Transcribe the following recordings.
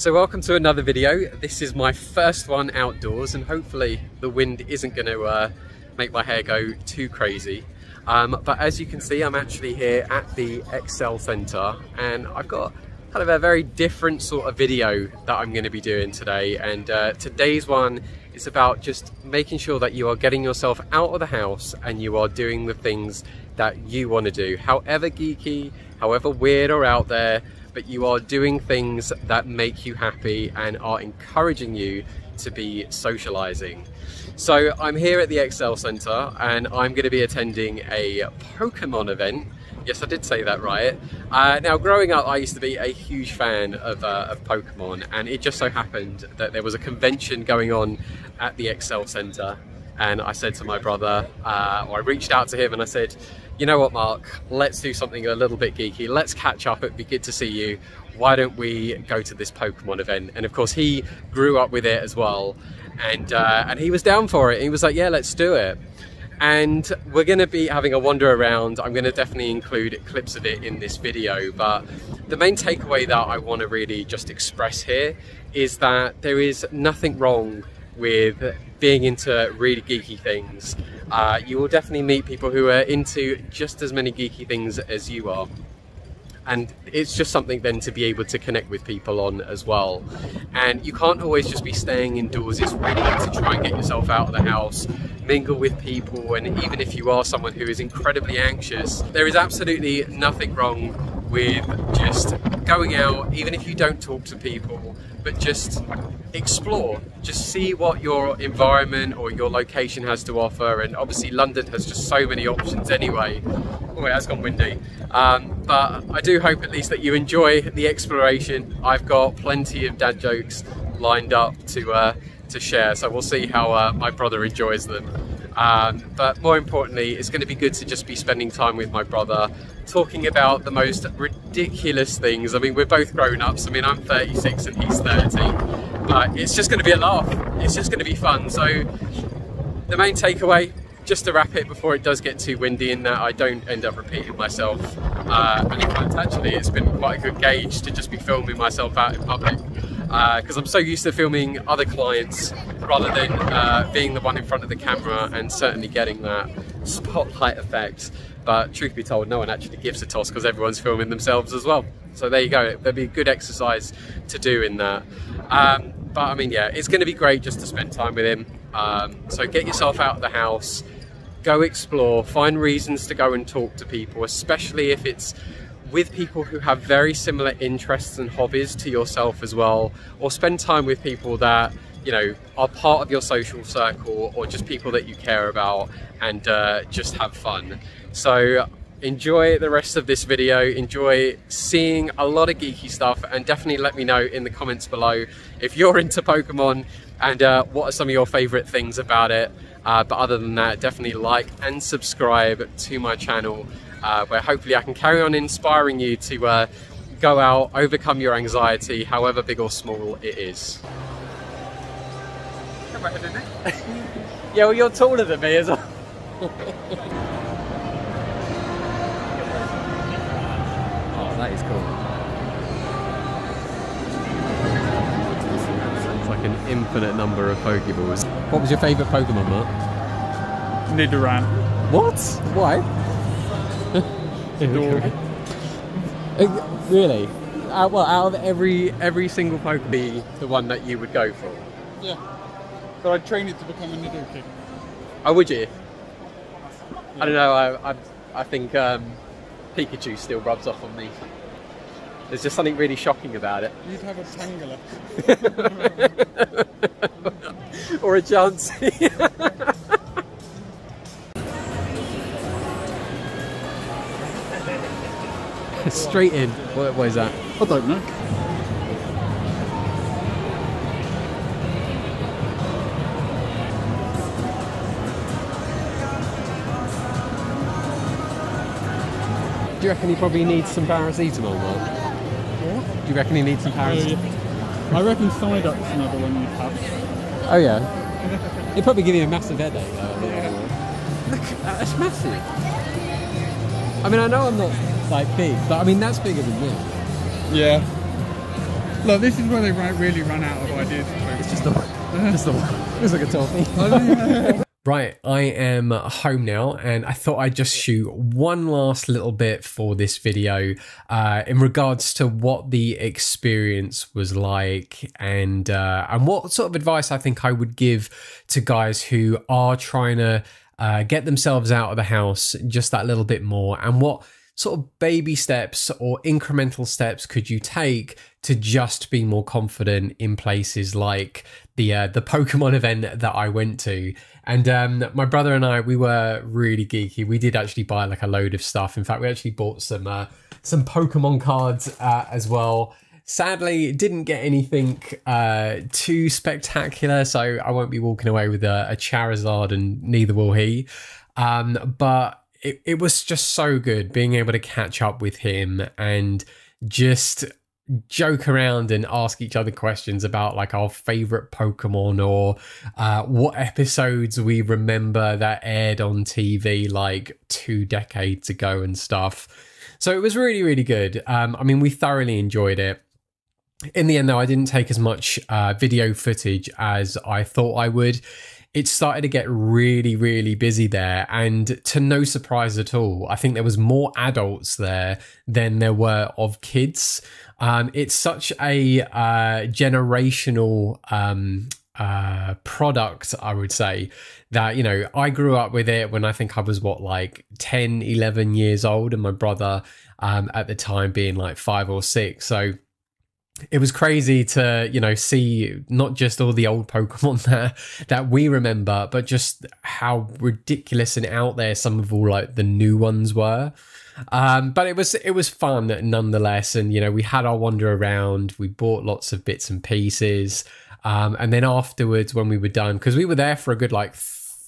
So welcome to another video. This is my first one outdoors and hopefully the wind isn't going to uh, make my hair go too crazy. Um, but as you can see I'm actually here at the Excel Centre and I've got kind of a very different sort of video that I'm going to be doing today and uh, today's one is about just making sure that you are getting yourself out of the house and you are doing the things that you want to do however geeky however weird or out there but you are doing things that make you happy and are encouraging you to be socializing. So I'm here at the Excel Centre and I'm going to be attending a Pokemon event. Yes, I did say that right. Uh, now, growing up, I used to be a huge fan of, uh, of Pokemon, and it just so happened that there was a convention going on at the Excel Centre. And I said to my brother, uh, or I reached out to him and I said, you know what, Mark, let's do something a little bit geeky. Let's catch up. It'd be good to see you. Why don't we go to this Pokemon event? And of course, he grew up with it as well. And, uh, and he was down for it. He was like, yeah, let's do it. And we're going to be having a wander around. I'm going to definitely include clips of it in this video. But the main takeaway that I want to really just express here is that there is nothing wrong with being into really geeky things. Uh, you will definitely meet people who are into just as many geeky things as you are. And it's just something then to be able to connect with people on as well. And you can't always just be staying indoors. It's really to try and get yourself out of the house, mingle with people. And even if you are someone who is incredibly anxious, there is absolutely nothing wrong with just going out, even if you don't talk to people, but just explore, just see what your environment or your location has to offer. And obviously, London has just so many options anyway. Oh, it has gone windy. Um, but I do hope at least that you enjoy the exploration. I've got plenty of dad jokes lined up to uh, to share, so we'll see how uh, my brother enjoys them. Um, but more importantly, it's going to be good to just be spending time with my brother, talking about the most ridiculous things. I mean, we're both grown ups. I mean, I'm 36 and he's 30, but it's just going to be a laugh. It's just going to be fun. So, the main takeaway, just to wrap it before it does get too windy in that I don't end up repeating myself. Uh, and in fact, actually, it's been quite a good gauge to just be filming myself out in public because uh, I'm so used to filming other clients rather than uh, being the one in front of the camera and certainly getting that spotlight effect. But truth be told, no one actually gives a toss because everyone's filming themselves as well. So there you go, There'd be a good exercise to do in that. Um, but I mean, yeah, it's going to be great just to spend time with him. Um, so get yourself out of the house, go explore, find reasons to go and talk to people, especially if it's with people who have very similar interests and hobbies to yourself as well, or spend time with people that you know are part of your social circle or just people that you care about and uh, just have fun. So enjoy the rest of this video, enjoy seeing a lot of geeky stuff and definitely let me know in the comments below if you're into Pokemon and uh, what are some of your favorite things about it. Uh, but other than that, definitely like and subscribe to my channel uh, where hopefully I can carry on inspiring you to uh, go out, overcome your anxiety, however big or small it is. yeah, well, you're taller than me as well. oh, that is cool. It's like an infinite number of Pokeballs. What was your favourite Pokemon, Mark? Nidoran. What? Why? really? Uh, well, out of every every single Pokemon, the one that you would go for? Yeah. But I'd train it to become a Nidoking. Oh, would you? Yeah. I don't know. I I, I think um, Pikachu still rubs off on me. There's just something really shocking about it. You'd have a Tangela. or a Chansey. Straight in. What, what is that? I don't know. Do you reckon he probably needs some paracetamol, Mark? What? Do you reckon he needs some paracetamol? I reckon Psyduck's another one you have. Oh yeah. It'd probably give you a massive headache though. Yeah. Look, that's massive. I mean, I know I'm not like big, but I mean that's bigger than me. Yeah. Look, this is where they really run out of ideas. It's just a, just a, it's like a toffee. Right, I am home now, and I thought I'd just shoot one last little bit for this video uh, in regards to what the experience was like, and uh, and what sort of advice I think I would give to guys who are trying to uh, get themselves out of the house just that little bit more, and what sort of baby steps or incremental steps could you take to just be more confident in places like the uh, the Pokemon event that I went to? And um, my brother and I, we were really geeky. We did actually buy like a load of stuff. In fact, we actually bought some uh, some Pokemon cards uh, as well. Sadly, didn't get anything uh, too spectacular, so I won't be walking away with a, a Charizard, and neither will he. Um, but it, it was just so good being able to catch up with him and just joke around and ask each other questions about like our favorite Pokemon or uh, what episodes we remember that aired on TV like two decades ago and stuff. So it was really, really good. Um, I mean, we thoroughly enjoyed it. In the end, though, I didn't take as much uh, video footage as I thought I would it started to get really, really busy there. And to no surprise at all, I think there was more adults there than there were of kids. Um, it's such a uh, generational um, uh, product, I would say, that, you know, I grew up with it when I think I was what, like 10, 11 years old, and my brother um, at the time being like five or six. So, it was crazy to you know see not just all the old pokemon that that we remember but just how ridiculous and out there some of all like the new ones were. Um, but it was it was fun nonetheless. And you know we had our wander around. We bought lots of bits and pieces. Um, and then afterwards when we were done because we were there for a good like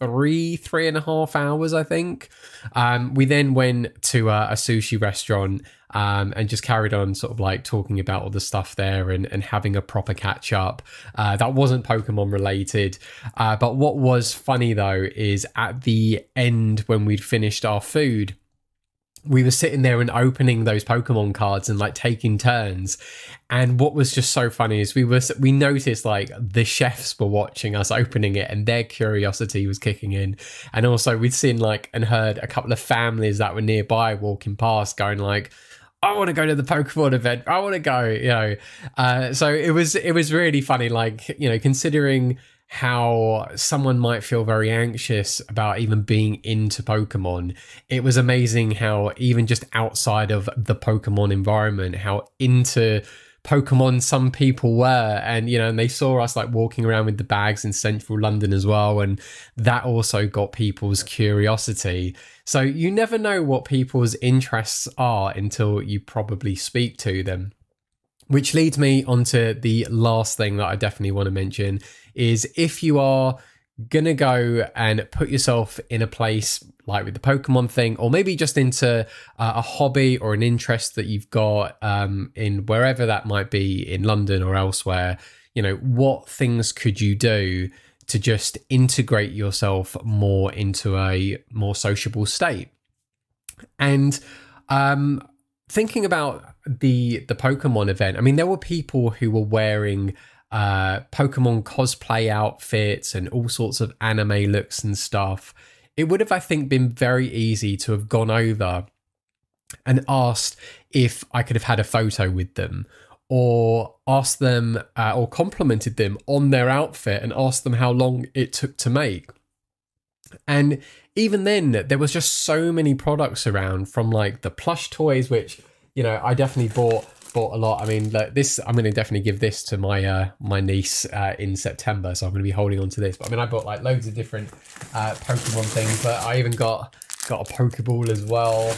three three and a half hours i think um, we then went to a, a sushi restaurant um, and just carried on sort of like talking about all the stuff there and, and having a proper catch up. Uh, that wasn't Pokemon related. Uh, but what was funny though is at the end when we'd finished our food, we were sitting there and opening those Pokemon cards and like taking turns. And what was just so funny is we were we noticed like the chefs were watching us opening it and their curiosity was kicking in. And also we'd seen like and heard a couple of families that were nearby walking past going like, I want to go to the Pokemon event. I want to go, you know. Uh, so it was it was really funny, like you know, considering how someone might feel very anxious about even being into Pokemon. It was amazing how even just outside of the Pokemon environment, how into Pokemon some people were, and you know, and they saw us like walking around with the bags in central London as well, and that also got people's curiosity. So you never know what people's interests are until you probably speak to them. Which leads me onto the last thing that I definitely want to mention is if you are going to go and put yourself in a place like with the Pokemon thing, or maybe just into a hobby or an interest that you've got um, in wherever that might be in London or elsewhere, you know, what things could you do to just integrate yourself more into a more sociable state. And um, thinking about the the Pokemon event, I mean, there were people who were wearing uh, Pokemon cosplay outfits and all sorts of anime looks and stuff. It would have, I think, been very easy to have gone over and asked if I could have had a photo with them or asked them uh, or complimented them on their outfit and asked them how long it took to make. And even then, there was just so many products around from like the plush toys, which, you know, I definitely bought bought a lot. I mean, like this, I'm going to definitely give this to my uh, my niece uh, in September, so I'm going to be holding on to this. But I mean, I bought like loads of different uh, Pokemon things, but I even got got a Pokeball as well.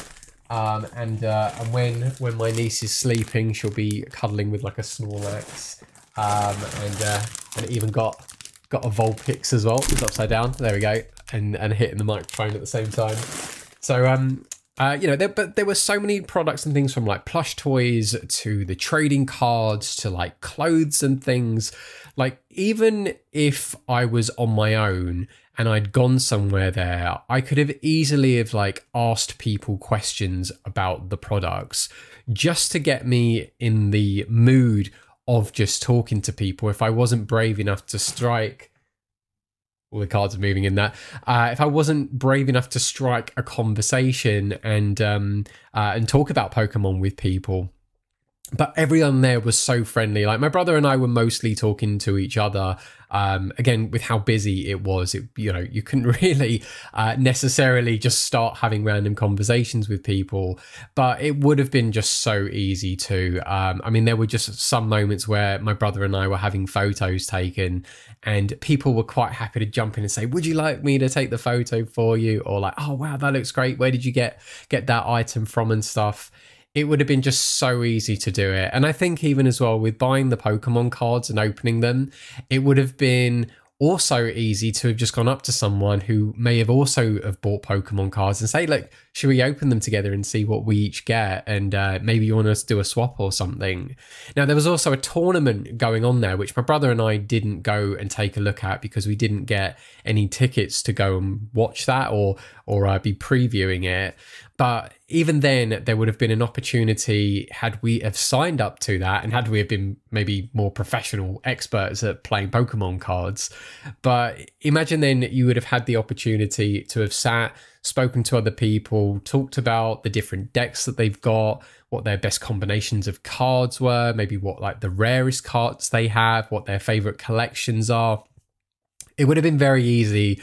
Um, and uh, and when when my niece is sleeping, she'll be cuddling with like a Snorlax. Um, and uh, and even got got a Vulpix as well. It's upside down. There we go. And and hitting the microphone at the same time. So um uh, you know, there, but there were so many products and things from like plush toys to the trading cards to like clothes and things. Like, even if I was on my own and I'd gone somewhere there, I could have easily have like asked people questions about the products just to get me in the mood of just talking to people, if I wasn't brave enough to strike all the cards are moving in that. Uh, if I wasn't brave enough to strike a conversation and um, uh, and talk about Pokemon with people, but everyone there was so friendly. Like my brother and I were mostly talking to each other. Um, again, with how busy it was, it you know you couldn't really uh, necessarily just start having random conversations with people. But it would have been just so easy to. Um, I mean, there were just some moments where my brother and I were having photos taken, and people were quite happy to jump in and say, "Would you like me to take the photo for you?" Or like, "Oh wow, that looks great. Where did you get get that item from?" and stuff it would have been just so easy to do it. And I think even as well with buying the Pokemon cards and opening them, it would have been also easy to have just gone up to someone who may have also have bought Pokemon cards and say, look, should we open them together and see what we each get? And uh, maybe you want us to do a swap or something. Now, there was also a tournament going on there, which my brother and I didn't go and take a look at because we didn't get any tickets to go and watch that or or uh, be previewing it. But even then, there would have been an opportunity had we have signed up to that and had we have been maybe more professional experts at playing Pokemon cards. But imagine then you would have had the opportunity to have sat, spoken to other people, talked about the different decks that they've got, what their best combinations of cards were, maybe what like the rarest cards they have, what their favorite collections are. It would have been very easy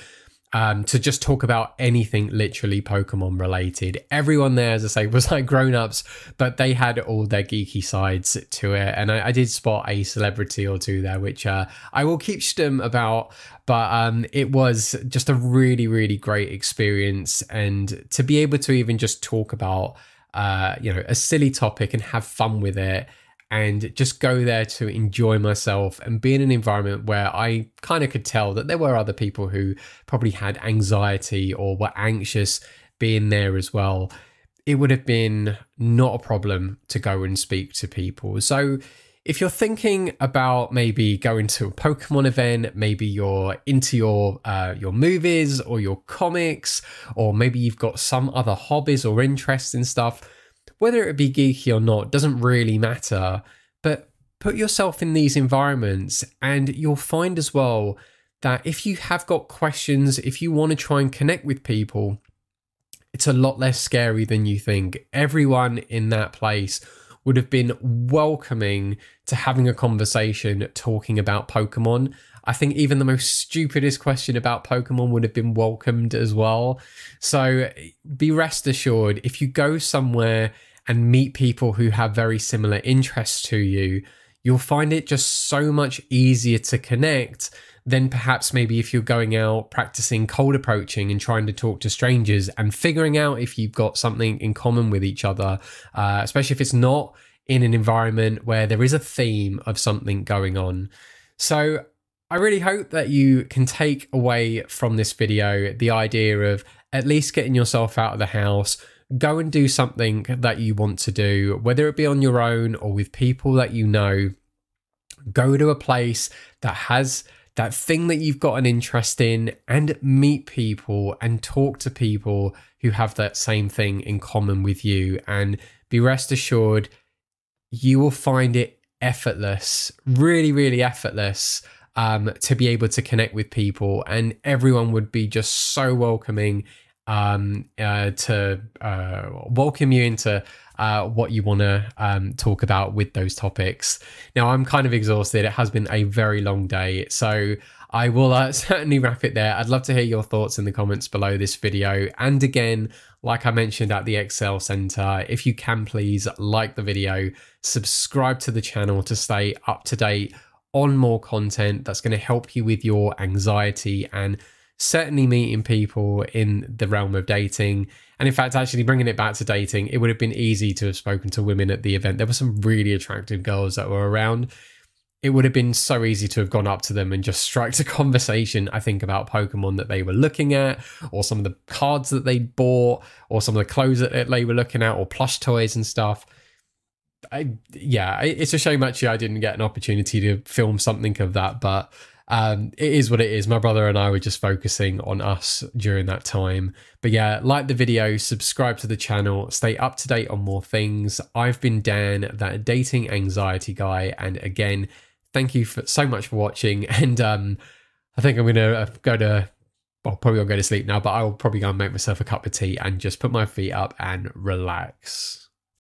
um, to just talk about anything literally Pokemon related. Everyone there, as I say, was like grown ups, but they had all their geeky sides to it. And I, I did spot a celebrity or two there, which uh, I will keep stum about. But um, it was just a really, really great experience. And to be able to even just talk about, uh, you know, a silly topic and have fun with it and just go there to enjoy myself and be in an environment where I kind of could tell that there were other people who probably had anxiety or were anxious being there as well. It would have been not a problem to go and speak to people. So, if you're thinking about maybe going to a Pokemon event, maybe you're into your uh, your movies or your comics, or maybe you've got some other hobbies or interests and stuff, whether it be geeky or not doesn't really matter, but put yourself in these environments and you'll find as well that if you have got questions, if you want to try and connect with people, it's a lot less scary than you think. Everyone in that place would have been welcoming to having a conversation talking about Pokemon. I think even the most stupidest question about Pokemon would have been welcomed as well. So be rest assured if you go somewhere and meet people who have very similar interests to you, you'll find it just so much easier to connect than perhaps maybe if you're going out practicing cold approaching and trying to talk to strangers and figuring out if you've got something in common with each other, uh, especially if it's not in an environment where there is a theme of something going on. So I really hope that you can take away from this video the idea of at least getting yourself out of the house, go and do something that you want to do, whether it be on your own or with people that you know. Go to a place that has that thing that you've got an interest in and meet people and talk to people who have that same thing in common with you. And be rest assured, you will find it effortless, really, really effortless um, to be able to connect with people. And everyone would be just so welcoming um, uh, to uh, welcome you into uh, what you want to um, talk about with those topics. Now, I'm kind of exhausted. It has been a very long day. So I will uh, certainly wrap it there. I'd love to hear your thoughts in the comments below this video. And again, like I mentioned at the Excel Center, if you can please like the video, subscribe to the channel to stay up to date on more content that's going to help you with your anxiety and certainly meeting people in the realm of dating. And in fact, actually bringing it back to dating, it would have been easy to have spoken to women at the event. There were some really attractive girls that were around. It would have been so easy to have gone up to them and just striked a conversation, I think, about Pokemon that they were looking at, or some of the cards that they bought, or some of the clothes that they were looking at, or plush toys and stuff. I, yeah, it's a shame actually I didn't get an opportunity to film something of that, but um, it is what it is. My brother and I were just focusing on us during that time. But yeah, like the video, subscribe to the channel, stay up to date on more things. I've been Dan, that dating anxiety guy. And again, thank you for so much for watching. And um, I think I'm going to go to, well, probably I'll go to sleep now, but I'll probably go and make myself a cup of tea and just put my feet up and relax.